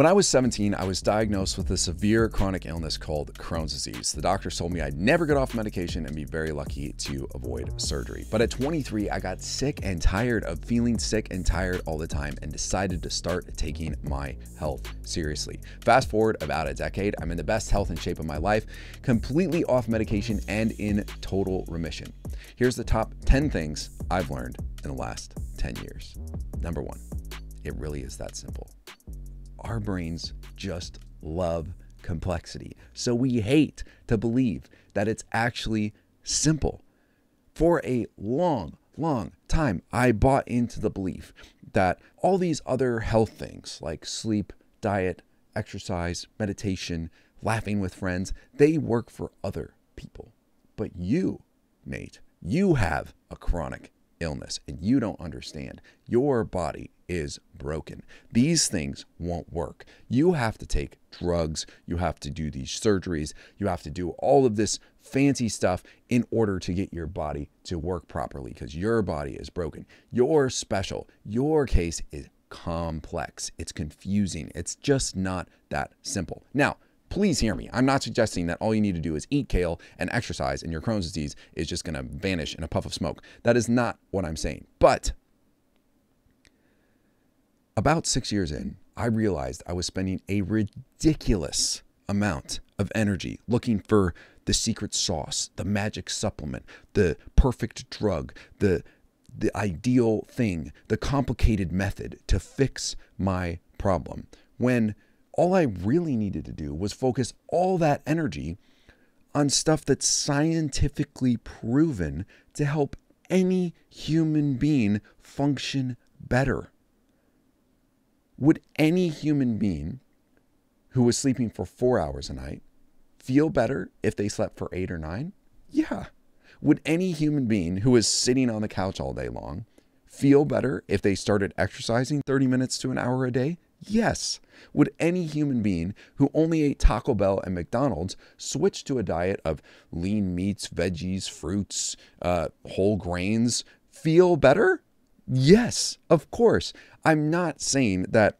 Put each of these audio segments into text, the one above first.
When I was 17, I was diagnosed with a severe chronic illness called Crohn's disease. The doctors told me I'd never get off medication and be very lucky to avoid surgery. But at 23, I got sick and tired of feeling sick and tired all the time and decided to start taking my health seriously. Fast forward about a decade, I'm in the best health and shape of my life, completely off medication and in total remission. Here's the top 10 things I've learned in the last 10 years. Number one, it really is that simple our brains just love complexity. So we hate to believe that it's actually simple. For a long, long time, I bought into the belief that all these other health things like sleep, diet, exercise, meditation, laughing with friends, they work for other people. But you, Nate, you have a chronic illness and you don't understand. Your body is broken. These things won't work. You have to take drugs, you have to do these surgeries, you have to do all of this fancy stuff in order to get your body to work properly because your body is broken. You're special. Your case is complex. It's confusing. It's just not that simple. Now, please hear me. I'm not suggesting that all you need to do is eat kale and exercise and your Crohn's disease is just going to vanish in a puff of smoke. That is not what I'm saying. But about six years in, I realized I was spending a ridiculous amount of energy looking for the secret sauce, the magic supplement, the perfect drug, the the ideal thing, the complicated method to fix my problem. When all I really needed to do was focus all that energy on stuff that's scientifically proven to help any human being function better. Would any human being who was sleeping for four hours a night feel better if they slept for eight or nine? Yeah. Would any human being who was sitting on the couch all day long feel better if they started exercising 30 minutes to an hour a day? Yes. Would any human being who only ate Taco Bell and McDonald's switch to a diet of lean meats, veggies, fruits, uh, whole grains feel better? Yes, of course. I'm not saying that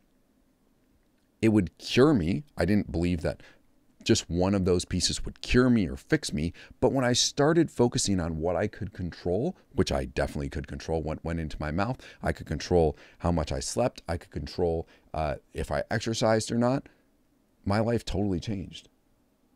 it would cure me. I didn't believe that just one of those pieces would cure me or fix me. But when I started focusing on what I could control, which I definitely could control what went into my mouth, I could control how much I slept, I could control uh, if I exercised or not, my life totally changed.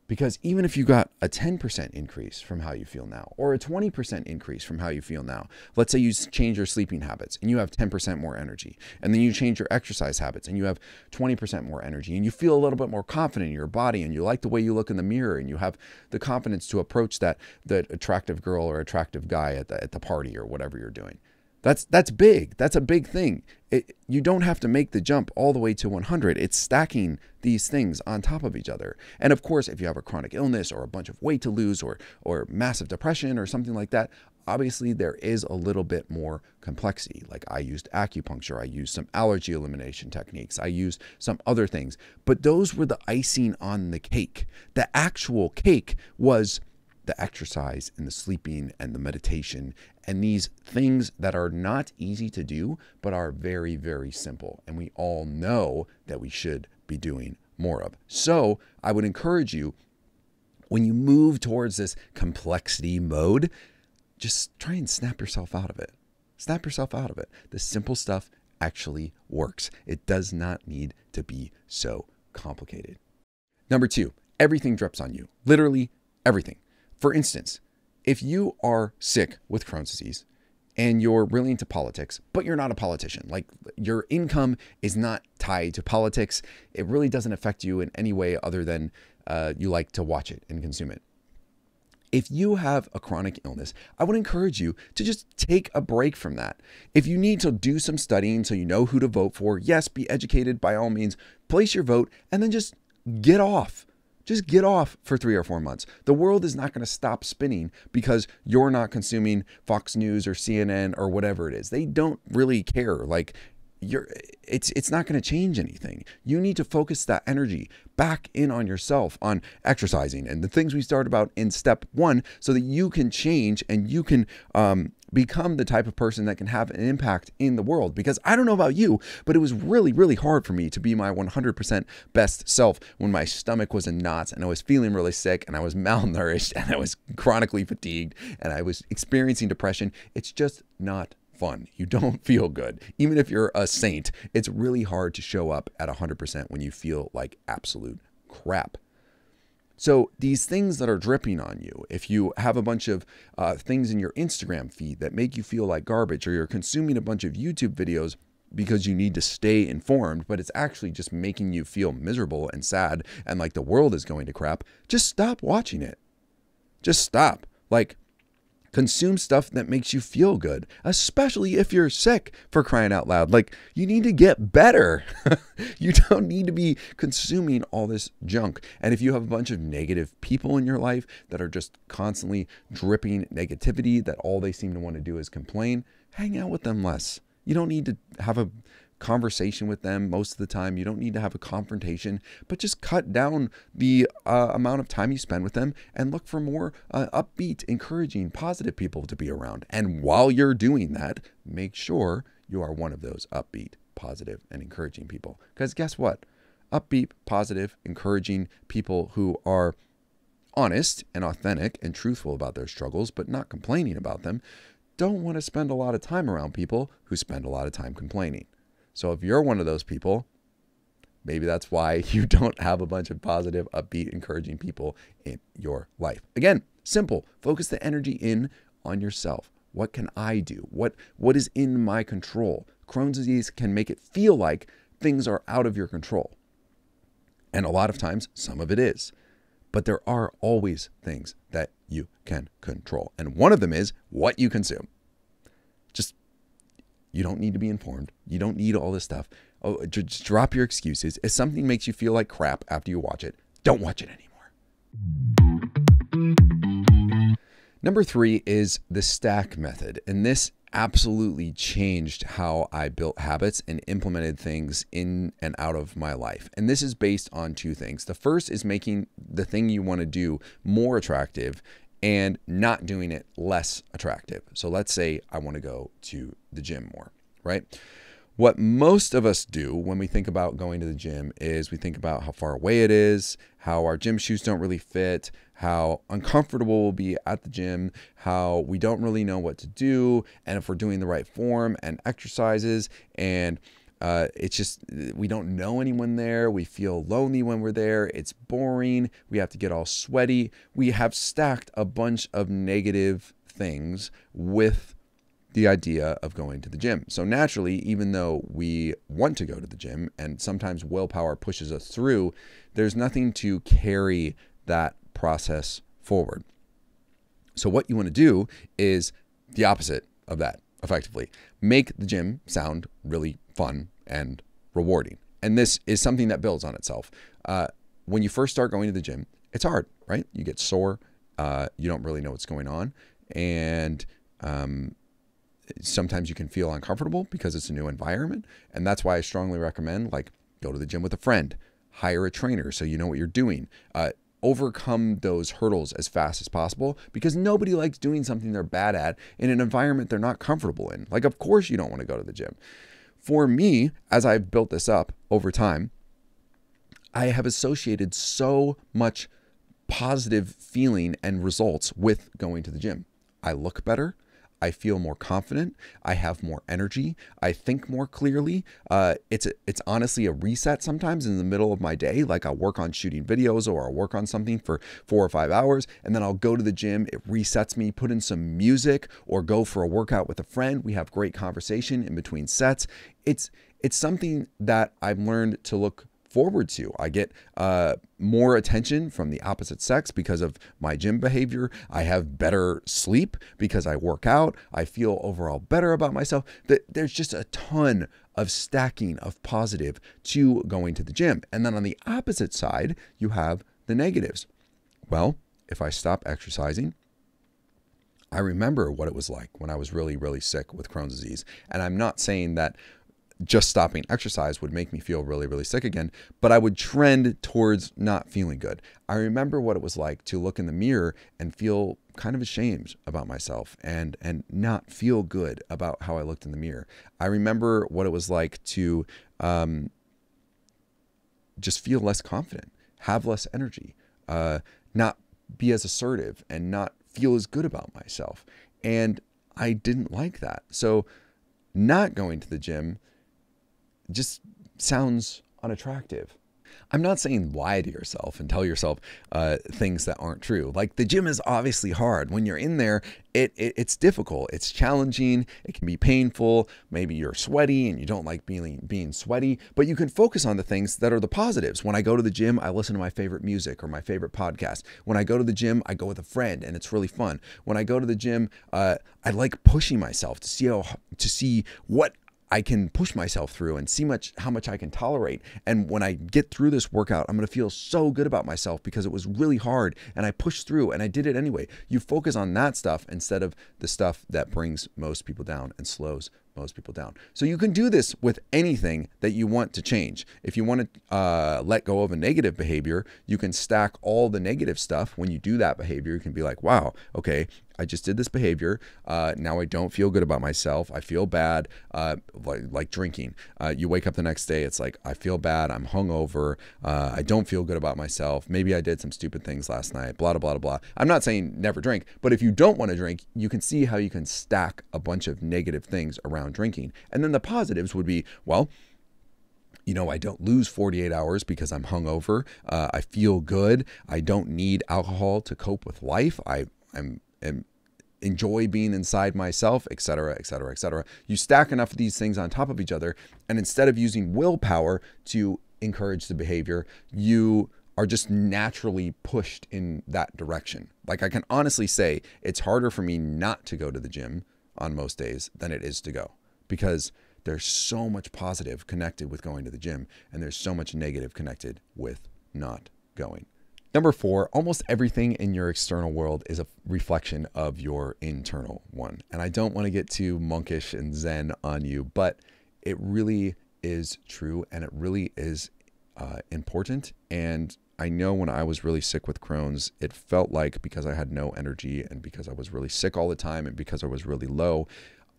Because even if you got a 10% increase from how you feel now, or a 20% increase from how you feel now, let's say you change your sleeping habits and you have 10% more energy, and then you change your exercise habits and you have 20% more energy, and you feel a little bit more confident in your body, and you like the way you look in the mirror, and you have the confidence to approach that, that attractive girl or attractive guy at the, at the party or whatever you're doing. That's that's big. That's a big thing. It, you don't have to make the jump all the way to 100. It's stacking these things on top of each other. And of course, if you have a chronic illness or a bunch of weight to lose or or massive depression or something like that, obviously there is a little bit more complexity. Like I used acupuncture, I used some allergy elimination techniques, I used some other things. But those were the icing on the cake. The actual cake was the exercise and the sleeping and the meditation and these things that are not easy to do, but are very, very simple. And we all know that we should be doing more of. So I would encourage you when you move towards this complexity mode, just try and snap yourself out of it. Snap yourself out of it. The simple stuff actually works. It does not need to be so complicated. Number two, everything drips on you. Literally everything. For instance, if you are sick with Crohn's disease and you're really into politics, but you're not a politician, like your income is not tied to politics, it really doesn't affect you in any way other than uh, you like to watch it and consume it. If you have a chronic illness, I would encourage you to just take a break from that. If you need to do some studying so you know who to vote for, yes, be educated by all means, place your vote and then just get off just get off for three or four months. The world is not going to stop spinning because you're not consuming Fox News or CNN or whatever it is. They don't really care. Like, you're it's it's not going to change anything. You need to focus that energy back in on yourself, on exercising and the things we started about in step one, so that you can change and you can um, become the type of person that can have an impact in the world. Because I don't know about you, but it was really, really hard for me to be my 100% best self when my stomach was in knots and I was feeling really sick and I was malnourished and I was chronically fatigued and I was experiencing depression. It's just not fun. You don't feel good. Even if you're a saint, it's really hard to show up at 100% when you feel like absolute crap. So, these things that are dripping on you, if you have a bunch of uh, things in your Instagram feed that make you feel like garbage, or you're consuming a bunch of YouTube videos because you need to stay informed, but it's actually just making you feel miserable and sad and like the world is going to crap, just stop watching it. Just stop. Like, Consume stuff that makes you feel good, especially if you're sick for crying out loud. Like, you need to get better. you don't need to be consuming all this junk. And if you have a bunch of negative people in your life that are just constantly dripping negativity, that all they seem to want to do is complain, hang out with them less. You don't need to have a conversation with them most of the time. You don't need to have a confrontation, but just cut down the uh, amount of time you spend with them and look for more uh, upbeat, encouraging, positive people to be around. And while you're doing that, make sure you are one of those upbeat, positive, and encouraging people. Because guess what? Upbeat, positive, encouraging people who are honest and authentic and truthful about their struggles, but not complaining about them, don't want to spend a lot of time around people who spend a lot of time complaining. So if you're one of those people, maybe that's why you don't have a bunch of positive, upbeat, encouraging people in your life. Again, simple. Focus the energy in on yourself. What can I do? What what is in my control? Crohn's disease can make it feel like things are out of your control. And a lot of times some of it is. But there are always things that you can control. And one of them is what you consume. Just you don't need to be informed. You don't need all this stuff. Oh, just drop your excuses. If something makes you feel like crap after you watch it, don't watch it anymore. Number three is the stack method. And this absolutely changed how I built habits and implemented things in and out of my life. And this is based on two things. The first is making the thing you want to do more attractive and not doing it less attractive. So let's say I want to go to the gym more, right? What most of us do when we think about going to the gym is we think about how far away it is, how our gym shoes don't really fit, how uncomfortable we'll be at the gym, how we don't really know what to do, and if we're doing the right form and exercises, and uh, it's just, we don't know anyone there. We feel lonely when we're there. It's boring. We have to get all sweaty. We have stacked a bunch of negative things with the idea of going to the gym. So naturally, even though we want to go to the gym and sometimes willpower pushes us through, there's nothing to carry that process forward. So what you want to do is the opposite of that effectively. Make the gym sound really fun and rewarding. And this is something that builds on itself. Uh, when you first start going to the gym, it's hard, right? You get sore. Uh, you don't really know what's going on. And um, sometimes you can feel uncomfortable because it's a new environment. And that's why I strongly recommend like go to the gym with a friend, hire a trainer so you know what you're doing. Uh, overcome those hurdles as fast as possible because nobody likes doing something they're bad at in an environment they're not comfortable in. Like, of course, you don't want to go to the gym for me, as I've built this up over time, I have associated so much positive feeling and results with going to the gym. I look better. I feel more confident. I have more energy. I think more clearly. Uh, it's a, it's honestly a reset sometimes in the middle of my day. Like I'll work on shooting videos or I'll work on something for four or five hours, and then I'll go to the gym. It resets me. Put in some music or go for a workout with a friend. We have great conversation in between sets. It's it's something that I've learned to look forward to. I get uh, more attention from the opposite sex because of my gym behavior. I have better sleep because I work out. I feel overall better about myself. That there's just a ton of stacking of positive to going to the gym. And then on the opposite side, you have the negatives. Well, if I stop exercising, I remember what it was like when I was really, really sick with Crohn's disease. And I'm not saying that just stopping exercise would make me feel really, really sick again, but I would trend towards not feeling good. I remember what it was like to look in the mirror and feel kind of ashamed about myself and and not feel good about how I looked in the mirror. I remember what it was like to um, just feel less confident, have less energy, uh, not be as assertive, and not feel as good about myself. And I didn't like that. So, not going to the gym just sounds unattractive. I'm not saying lie to yourself and tell yourself uh, things that aren't true. Like the gym is obviously hard. When you're in there, it, it, it's difficult. It's challenging. It can be painful. Maybe you're sweaty and you don't like being being sweaty. But you can focus on the things that are the positives. When I go to the gym, I listen to my favorite music or my favorite podcast. When I go to the gym, I go with a friend and it's really fun. When I go to the gym, uh, I like pushing myself to see how to see what I can push myself through and see much how much I can tolerate. And when I get through this workout, I'm going to feel so good about myself because it was really hard and I pushed through and I did it anyway. You focus on that stuff instead of the stuff that brings most people down and slows most people down. So you can do this with anything that you want to change. If you want to uh, let go of a negative behavior, you can stack all the negative stuff. When you do that behavior, you can be like, wow, okay, I just did this behavior. Uh, now I don't feel good about myself. I feel bad, uh, like, like drinking. Uh, you wake up the next day, it's like, I feel bad. I'm hungover. Uh, I don't feel good about myself. Maybe I did some stupid things last night, blah, blah, blah, blah. I'm not saying never drink, but if you don't want to drink, you can see how you can stack a bunch of negative things around drinking. And then the positives would be, well, you know, I don't lose 48 hours because I'm hungover. Uh, I feel good. I don't need alcohol to cope with life. I, I'm and enjoy being inside myself, etc., etc., etc. You stack enough of these things on top of each other, and instead of using willpower to encourage the behavior, you are just naturally pushed in that direction. Like I can honestly say, it's harder for me not to go to the gym on most days than it is to go because there's so much positive connected with going to the gym, and there's so much negative connected with not going. Number four, almost everything in your external world is a reflection of your internal one. And I don't want to get too monkish and zen on you, but it really is true and it really is uh, important. And I know when I was really sick with Crohn's, it felt like because I had no energy and because I was really sick all the time and because I was really low,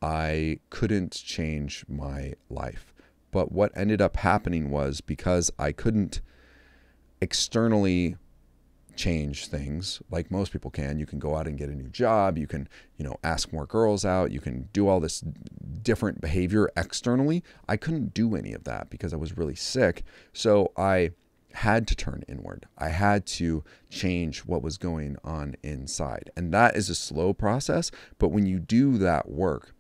I couldn't change my life. But what ended up happening was because I couldn't externally change things like most people can. You can go out and get a new job. You can, you know, ask more girls out. You can do all this different behavior externally. I couldn't do any of that because I was really sick. So I had to turn inward. I had to change what was going on inside. And that is a slow process. But when you do that work,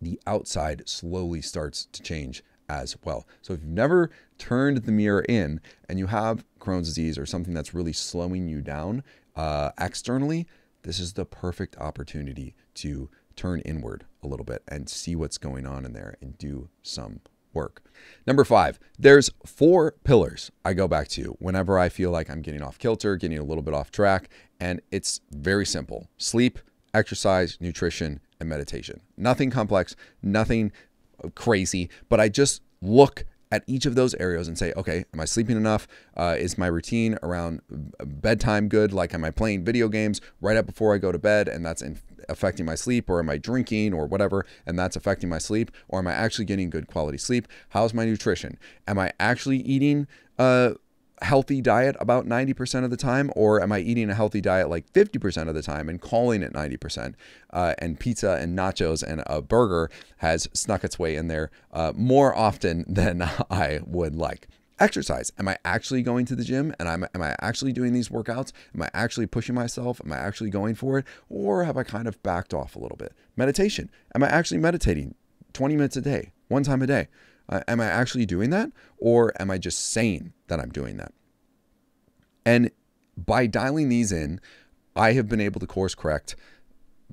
the outside slowly starts to change as well. So if you've never turned the mirror in and you have Crohn's disease or something that's really slowing you down uh, externally, this is the perfect opportunity to turn inward a little bit and see what's going on in there and do some work. Number five, there's four pillars I go back to whenever I feel like I'm getting off kilter, getting a little bit off track. And it's very simple sleep, exercise, nutrition, and meditation. Nothing complex, nothing crazy, but I just look at each of those areas and say, okay, am I sleeping enough? Uh, is my routine around bedtime good? Like, am I playing video games right up before I go to bed and that's in, affecting my sleep? Or am I drinking or whatever and that's affecting my sleep? Or am I actually getting good quality sleep? How's my nutrition? Am I actually eating uh, healthy diet about 90% of the time, or am I eating a healthy diet like 50% of the time and calling it 90%? Uh, and pizza and nachos and a burger has snuck its way in there uh, more often than I would like. Exercise. Am I actually going to the gym? And I'm, am I actually doing these workouts? Am I actually pushing myself? Am I actually going for it? Or have I kind of backed off a little bit? Meditation. Am I actually meditating 20 minutes a day, one time a day? Uh, am I actually doing that? Or am I just saying that I'm doing that? And by dialing these in, I have been able to course correct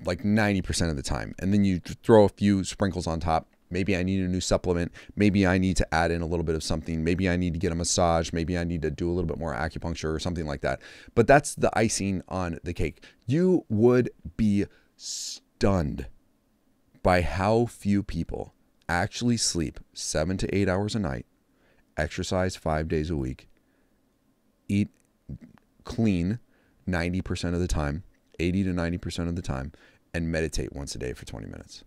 like 90% of the time. And then you throw a few sprinkles on top. Maybe I need a new supplement. Maybe I need to add in a little bit of something. Maybe I need to get a massage. Maybe I need to do a little bit more acupuncture or something like that. But that's the icing on the cake. You would be stunned by how few people actually sleep seven to eight hours a night, exercise five days a week, eat clean 90% of the time, 80 to 90% of the time, and meditate once a day for 20 minutes.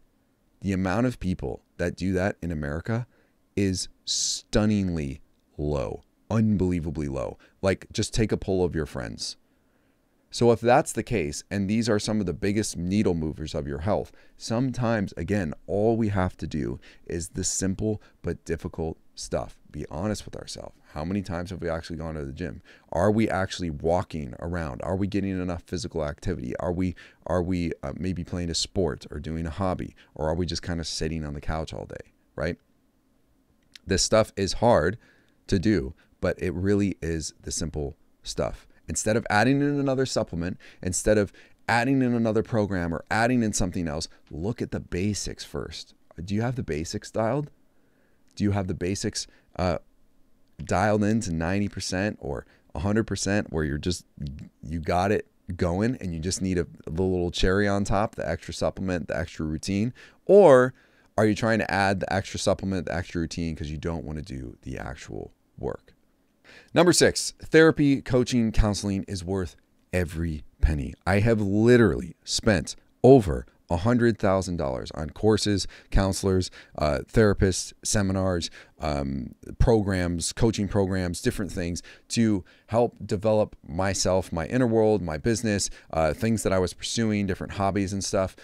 The amount of people that do that in America is stunningly low, unbelievably low. Like, just take a poll of your friends. So, if that's the case, and these are some of the biggest needle movers of your health, sometimes, again, all we have to do is the simple but difficult stuff. Be honest with ourselves. How many times have we actually gone to the gym? Are we actually walking around? Are we getting enough physical activity? Are we are we uh, maybe playing a sport or doing a hobby, or are we just kind of sitting on the couch all day? Right? This stuff is hard to do, but it really is the simple stuff. Instead of adding in another supplement, instead of adding in another program or adding in something else, look at the basics first. Do you have the basics dialed? Do you have the basics uh, dialed into 90% or 100% where you're just, you got it going and you just need a, a little cherry on top, the extra supplement, the extra routine? Or are you trying to add the extra supplement, the extra routine because you don't want to do the actual work? Number six, therapy, coaching, counseling is worth every penny. I have literally spent over $100,000 on courses, counselors, uh, therapists, seminars, um, programs, coaching programs, different things to help develop myself, my inner world, my business, uh, things that I was pursuing, different hobbies and stuff.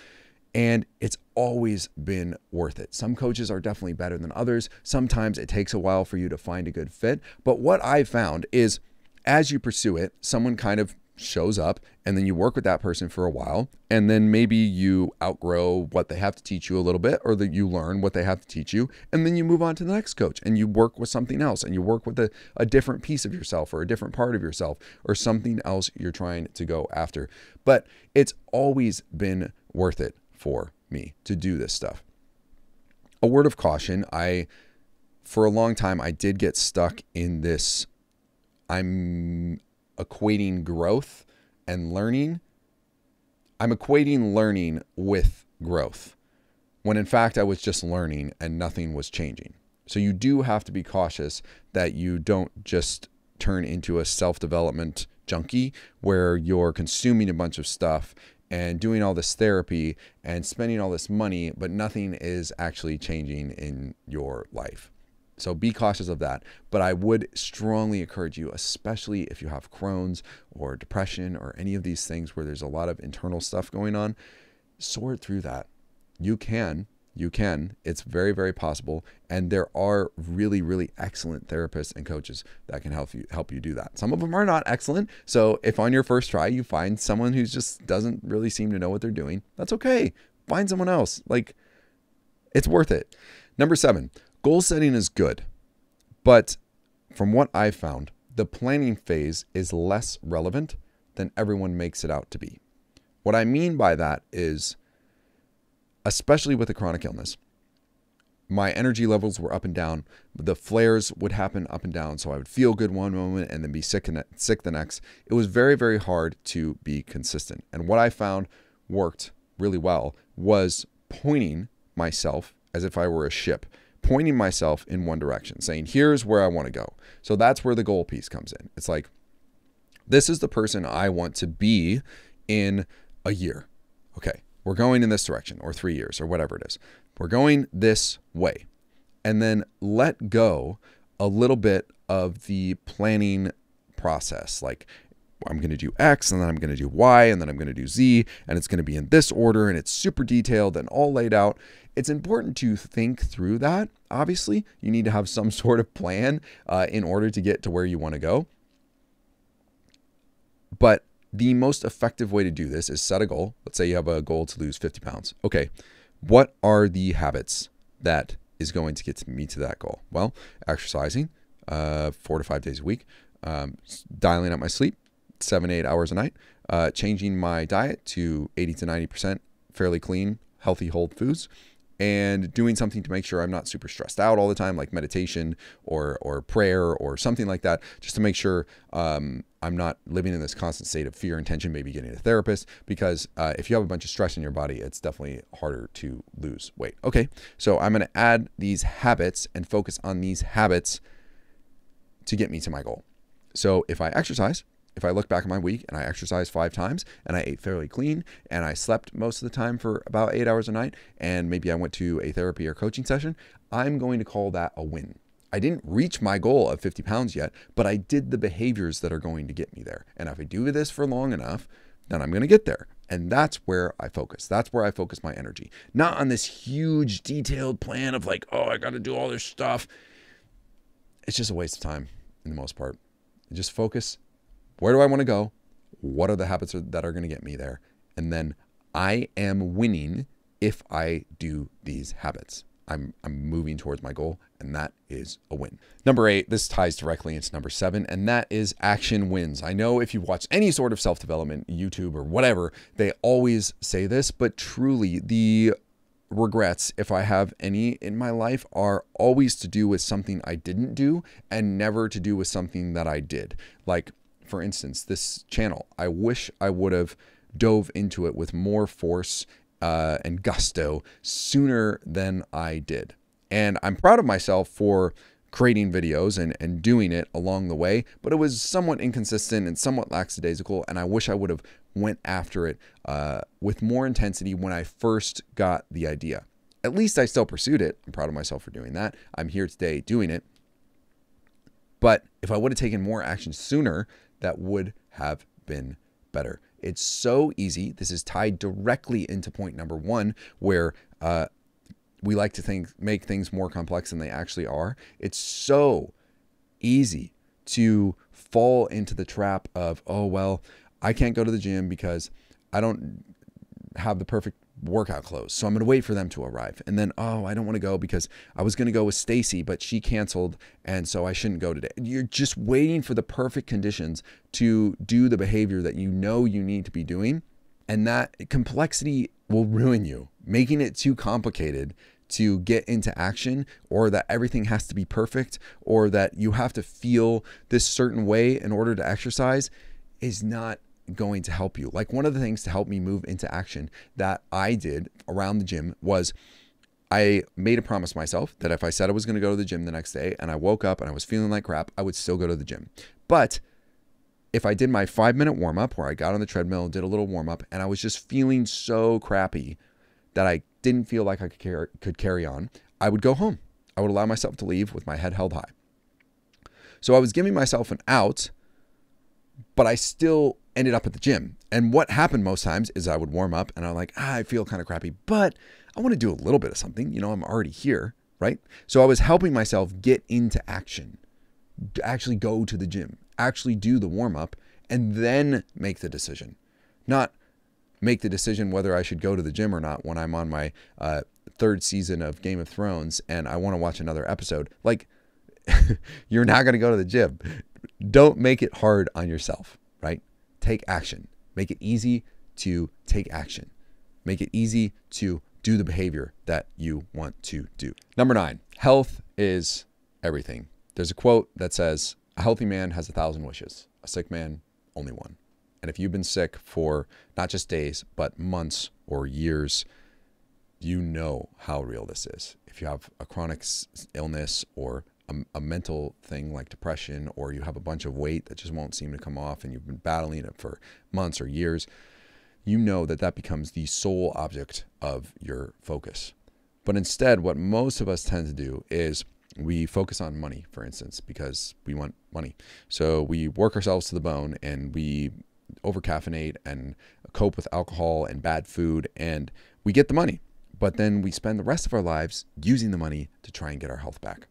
And it's always been worth it. Some coaches are definitely better than others. Sometimes it takes a while for you to find a good fit. But what I've found is as you pursue it, someone kind of shows up and then you work with that person for a while and then maybe you outgrow what they have to teach you a little bit or that you learn what they have to teach you and then you move on to the next coach and you work with something else and you work with a, a different piece of yourself or a different part of yourself or something else you're trying to go after but it's always been worth it for me to do this stuff. A word of caution I, for a long time, I did get stuck in this. I'm equating growth and learning. I'm equating learning with growth when in fact I was just learning and nothing was changing. So you do have to be cautious that you don't just turn into a self development junkie where you're consuming a bunch of stuff and doing all this therapy and spending all this money, but nothing is actually changing in your life. So be cautious of that. But I would strongly encourage you, especially if you have Crohn's or depression or any of these things where there's a lot of internal stuff going on, sort through that. You can you can. It's very, very possible. And there are really, really excellent therapists and coaches that can help you help you do that. Some of them are not excellent. So if on your first try you find someone who just doesn't really seem to know what they're doing, that's okay. Find someone else. Like it's worth it. Number seven, goal setting is good. But from what I've found, the planning phase is less relevant than everyone makes it out to be. What I mean by that is especially with a chronic illness. My energy levels were up and down. The flares would happen up and down. So I would feel good one moment and then be sick, and sick the next. It was very, very hard to be consistent. And what I found worked really well was pointing myself as if I were a ship, pointing myself in one direction, saying, here's where I want to go. So that's where the goal piece comes in. It's like, this is the person I want to be in a year. Okay, we're going in this direction, or three years, or whatever it is. We're going this way. And then let go a little bit of the planning process. Like, I'm going to do X, and then I'm going to do Y, and then I'm going to do Z, and it's going to be in this order, and it's super detailed and all laid out. It's important to think through that. Obviously, you need to have some sort of plan uh, in order to get to where you want to go. But the most effective way to do this is set a goal. Let's say you have a goal to lose 50 pounds. Okay, what are the habits that is going to get me to that goal? Well, exercising uh, four to five days a week, um, dialing up my sleep seven, eight hours a night, uh, changing my diet to 80 to 90% fairly clean, healthy, whole foods, and doing something to make sure I'm not super stressed out all the time, like meditation or or prayer or something like that, just to make sure um, I'm not living in this constant state of fear and tension, maybe getting a therapist, because uh, if you have a bunch of stress in your body, it's definitely harder to lose weight. Okay, so I'm going to add these habits and focus on these habits to get me to my goal. So if I exercise, if I look back at my week and I exercised five times and I ate fairly clean and I slept most of the time for about eight hours a night, and maybe I went to a therapy or coaching session, I'm going to call that a win. I didn't reach my goal of 50 pounds yet, but I did the behaviors that are going to get me there. And if I do this for long enough, then I'm going to get there. And that's where I focus. That's where I focus my energy. Not on this huge, detailed plan of like, oh, I got to do all this stuff. It's just a waste of time in the most part. Just focus. Where do I want to go? What are the habits that are going to get me there? And then I am winning if I do these habits. I'm, I'm moving towards my goal, and that is a win. Number eight, this ties directly into number seven, and that is action wins. I know if you watch any sort of self development, YouTube or whatever, they always say this, but truly, the regrets, if I have any in my life, are always to do with something I didn't do and never to do with something that I did. Like, for instance, this channel, I wish I would have dove into it with more force uh, and gusto sooner than I did. And I'm proud of myself for creating videos and, and doing it along the way, but it was somewhat inconsistent and somewhat lackadaisical. And I wish I would have went after it uh, with more intensity when I first got the idea. At least I still pursued it. I'm proud of myself for doing that. I'm here today doing it. But if I would have taken more action sooner, that would have been better. It's so easy. This is tied directly into point number one, where uh, we like to think make things more complex than they actually are. It's so easy to fall into the trap of, oh well, I can't go to the gym because I don't have the perfect workout clothes. So I'm going to wait for them to arrive. And then, oh, I don't want to go because I was going to go with Stacy, but she canceled. And so I shouldn't go today. You're just waiting for the perfect conditions to do the behavior that you know you need to be doing. And that complexity will ruin you, making it too complicated to get into action or that everything has to be perfect or that you have to feel this certain way in order to exercise is not going to help you. Like one of the things to help me move into action that I did around the gym was I made a promise myself that if I said I was going to go to the gym the next day and I woke up and I was feeling like crap, I would still go to the gym. But if I did my five minute warm up where I got on the treadmill, did a little warm up, and I was just feeling so crappy that I didn't feel like I could could carry on, I would go home. I would allow myself to leave with my head held high. So I was giving myself an out, but I still ended up at the gym. And what happened most times is I would warm up and I'm like, ah, I feel kind of crappy, but I want to do a little bit of something. You know, I'm already here, right? So I was helping myself get into action, actually go to the gym, actually do the warm up, and then make the decision. Not make the decision whether I should go to the gym or not when I'm on my uh, third season of Game of Thrones and I want to watch another episode. Like, you're not going to go to the gym. Don't make it hard on yourself, right? Take action. Make it easy to take action. Make it easy to do the behavior that you want to do. Number nine, health is everything. There's a quote that says, A healthy man has a thousand wishes, a sick man, only one. And if you've been sick for not just days, but months or years, you know how real this is. If you have a chronic illness or a, a, mental thing like depression, or you have a bunch of weight that just won't seem to come off and you've been battling it for months or years, you know that that becomes the sole object of your focus. But instead, what most of us tend to do is we focus on money, for instance, because we want money. So we work ourselves to the bone and we overcaffeinate and cope with alcohol and bad food, and we get the money. But then we spend the rest of our lives using the money to try and get our health back.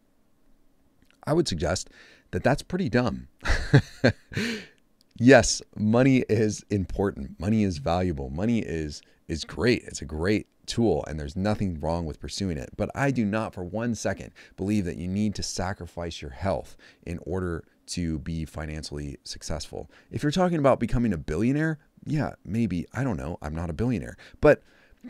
I would suggest that that's pretty dumb. yes, money is important. Money is valuable. Money is is great. It's a great tool and there's nothing wrong with pursuing it. But I do not for one second believe that you need to sacrifice your health in order to be financially successful. If you're talking about becoming a billionaire, yeah, maybe, I don't know, I'm not a billionaire. But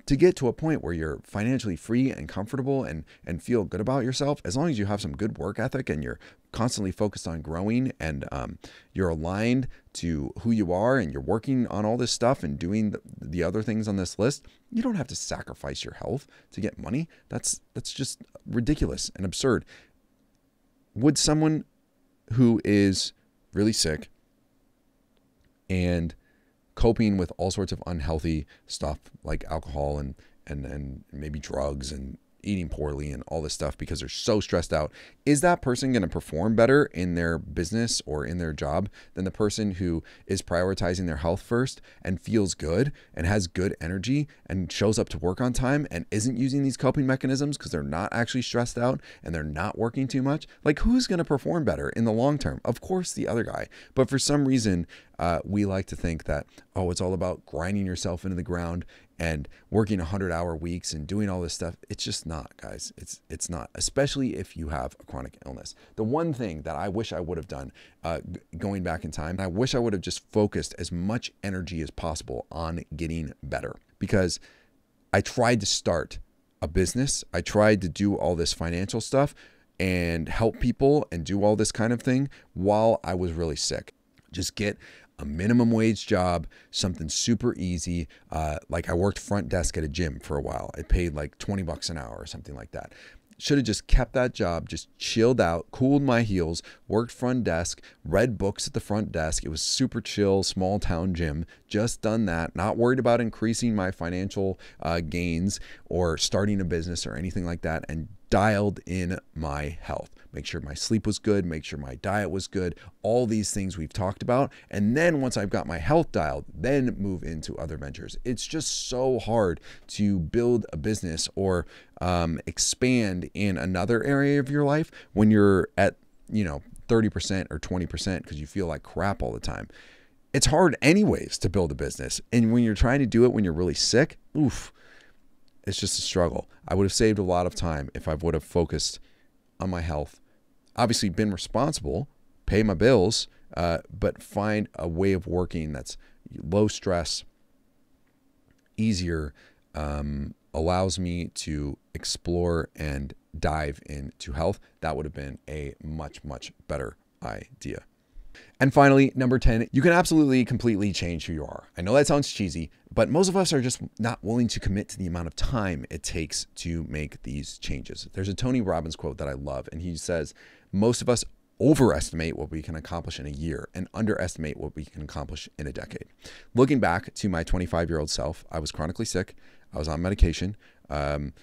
to get to a point where you're financially free and comfortable and and feel good about yourself as long as you have some good work ethic and you're constantly focused on growing and um, you're aligned to who you are and you're working on all this stuff and doing the, the other things on this list, you don't have to sacrifice your health to get money. That's that's just ridiculous and absurd. Would someone who is really sick and coping with all sorts of unhealthy stuff like alcohol and and and maybe drugs and eating poorly and all this stuff because they're so stressed out. Is that person going to perform better in their business or in their job than the person who is prioritizing their health first and feels good and has good energy and shows up to work on time and isn't using these coping mechanisms because they're not actually stressed out and they're not working too much? Like, who's going to perform better in the long term? Of course, the other guy. But for some reason, uh, we like to think that, oh, it's all about grinding yourself into the ground and working 100 hour weeks and doing all this stuff it's just not guys. It's it's not especially if you have a chronic illness. The one thing that i wish i would have done uh, going back in time i wish i would have just focused as much energy as possible on getting better. Because i tried to start a business i tried to do all this financial stuff and help people and do all this kind of thing while i was really sick. Just get a minimum wage job, something super easy. Uh, like I worked front desk at a gym for a while. I paid like 20 bucks an hour or something like that. Should have just kept that job, just chilled out, cooled my heels, worked front desk, read books at the front desk. It was super chill, small town gym. Just done that, not worried about increasing my financial uh, gains or starting a business or anything like that, and dialed in my health make sure my sleep was good, make sure my diet was good, all these things we've talked about. And then once I've got my health dialed, then move into other ventures. It's just so hard to build a business or um, expand in another area of your life when you're at, you know, 30% or 20% because you feel like crap all the time. It's hard, anyways, to build a business. And when you're trying to do it when you're really sick, oof, it's just a struggle. I would have saved a lot of time if I would have focused on my health. Obviously, been responsible, pay my bills, uh, but find a way of working that's low stress, easier, um, allows me to explore and dive into health. That would have been a much, much better idea. And finally, number 10, you can absolutely completely change who you are. I know that sounds cheesy, but most of us are just not willing to commit to the amount of time it takes to make these changes. There's a Tony Robbins quote that I love, and he says, Most of us overestimate what we can accomplish in a year and underestimate what we can accomplish in a decade. Looking back to my 25 year old self, I was chronically sick, I was on medication, um,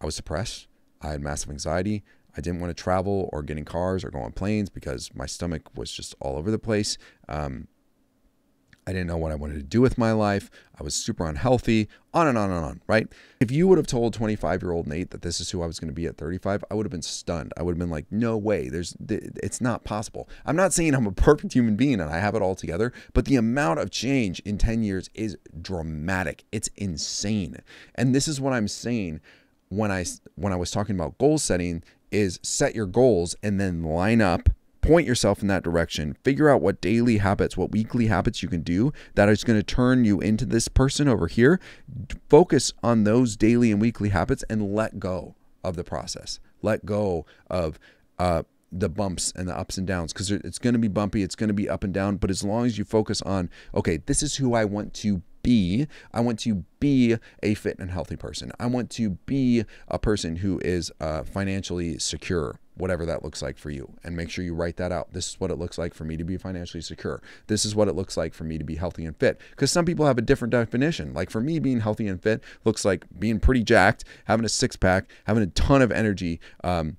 I was depressed, I had massive anxiety, I didn't want to travel or get in cars or go on planes because my stomach was just all over the place. Um, I didn't know what I wanted to do with my life. I was super unhealthy, on and on and on, right? If you would have told 25 year old Nate that this is who I was going to be at 35, I would have been stunned. I would have been like, no way, there's, it's not possible. I'm not saying I'm a perfect human being and I have it all together, but the amount of change in 10 years is dramatic. It's insane. And this is what I'm saying when I, when I was talking about goal setting is set your goals and then line up point yourself in that direction. Figure out what daily habits, what weekly habits you can do that is going to turn you into this person over here. Focus on those daily and weekly habits and let go of the process. Let go of uh, the bumps and the ups and downs because it's going to be bumpy, it's going to be up and down. But as long as you focus on, okay, this is who I want to be. I want to be a fit and healthy person. I want to be a person who is uh, financially secure, whatever that looks like for you. And make sure you write that out. This is what it looks like for me to be financially secure. This is what it looks like for me to be healthy and fit. Because some people have a different definition. Like for me, being healthy and fit looks like being pretty jacked, having a six pack, having a ton of energy. Um,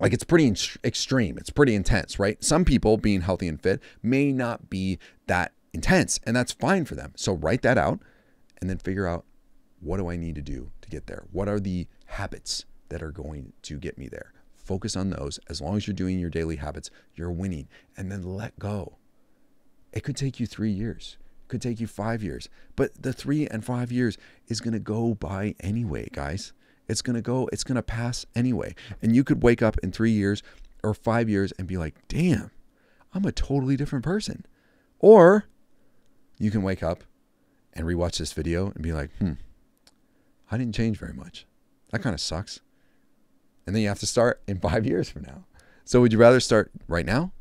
like it's pretty extreme. It's pretty intense, right? Some people being healthy and fit may not be that intense, and that's fine for them. So write that out and then figure out what do I need to do to get there? What are the habits that are going to get me there? Focus on those. As long as you're doing your daily habits, you're winning. And then let go. It could take you three years, it could take you five years, but the three and five years is going to go by anyway, guys. It's going to go, it's going to pass anyway. And you could wake up in three years or five years and be like, damn, I'm a totally different person. Or you can wake up and rewatch this video and be like, hmm, I didn't change very much. That kind of sucks. And then you have to start in five years from now. So would you rather start right now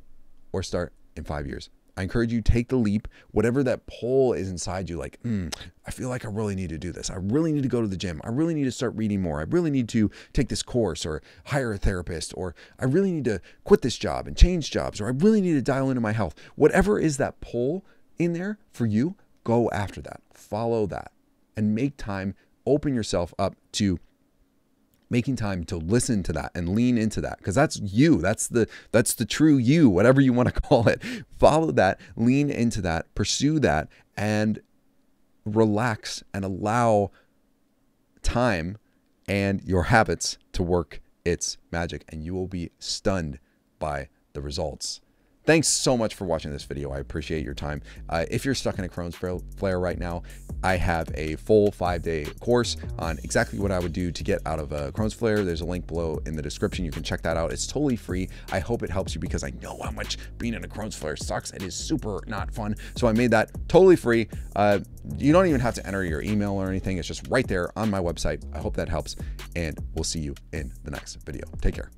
or start in five years? I encourage you take the leap, whatever that pull is inside you. Like, mm, I feel like I really need to do this. I really need to go to the gym. I really need to start reading more. I really need to take this course or hire a therapist, or I really need to quit this job and change jobs, or I really need to dial into my health. Whatever is that pull in there for you, go after that. Follow that and make time. Open yourself up to making time to listen to that and lean into that because that's you that's the that's the true you whatever you want to call it follow that lean into that pursue that and relax and allow time and your habits to work its magic and you will be stunned by the results Thanks so much for watching this video. I appreciate your time. Uh, if you're stuck in a Crohn's flare right now, I have a full five day course on exactly what I would do to get out of a Crohn's flare. There's a link below in the description. You can check that out. It's totally free. I hope it helps you because I know how much being in a Crohn's flare sucks. It is super not fun. So I made that totally free. Uh, you don't even have to enter your email or anything. It's just right there on my website. I hope that helps. And we'll see you in the next video. Take care.